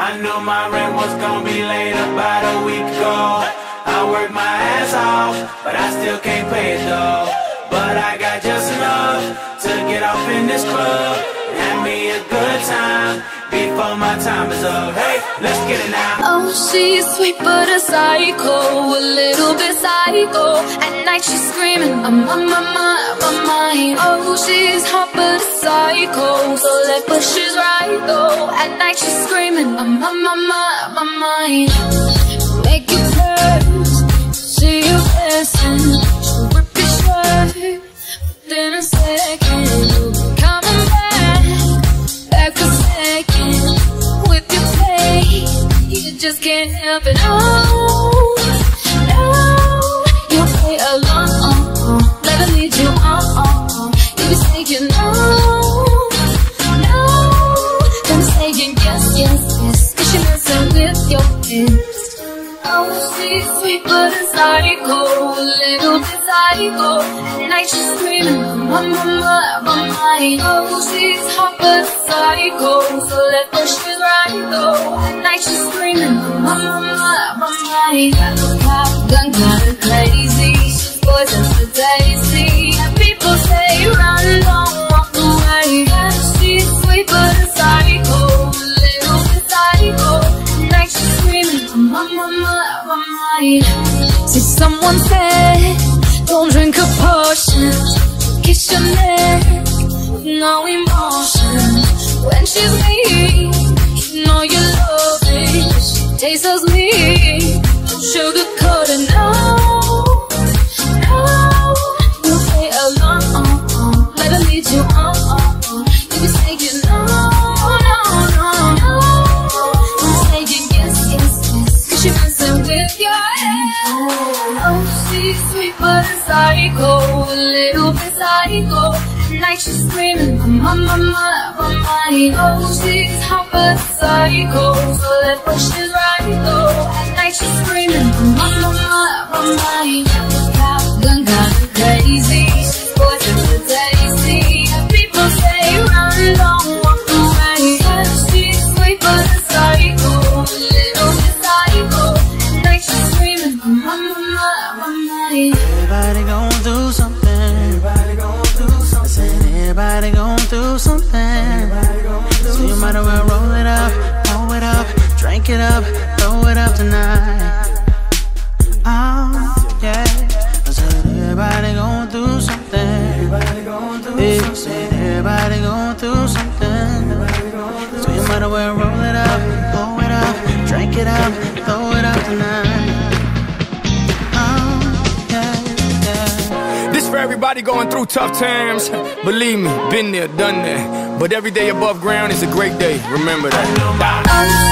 I knew my rent was gonna be late about a week ago. I worked my ass off, but I still can't pay it though. But I got just enough to get off in this club and have me a good time before my time is up. Hey, let's get it now. Oh, she's sweet but a psycho, a little bit psycho. At night she's screaming, I'm on my mind, my mind. Oh, she's hot but a psycho, so left but she's right though. At night she's screaming, I'm on my mind, my mind. Make it hurt, see you she'll rip your shirt. Then a second, coming back, back for second with your play. You just can't help it. Oh, no, you play along. Never lead you on. You be saying no, no. Then saying yes, a psycho, a little psycho. At night she's screaming, my mama, my mind. Oh, she's hot but psycho, so left but she's right though. At night she's screaming, my mama, my mind. Pop gun got her crazy, she's poison for Daisy. See someone said, don't drink a potion, kiss your neck no emotion. When she's me, you know you love it. She tastes as me, with your head. Oh, she's sweet but a psycho, a little bit psycho. At night she's screaming, my mind, my mind. Oh, she's hot but a psycho, so left but she's right though. At night she's screaming, my mind, my something. So you might as well roll it up, roll it up, drink it up, throw it up tonight. Oh, yeah. I said everybody gon' do something. Yeah. Said everybody gon' do something. So you might as well roll it up, blow it up, drink it up, throw it up tonight. Everybody going through tough times. Believe me, been there, done that. But every day above ground is a great day. Remember that. Oh,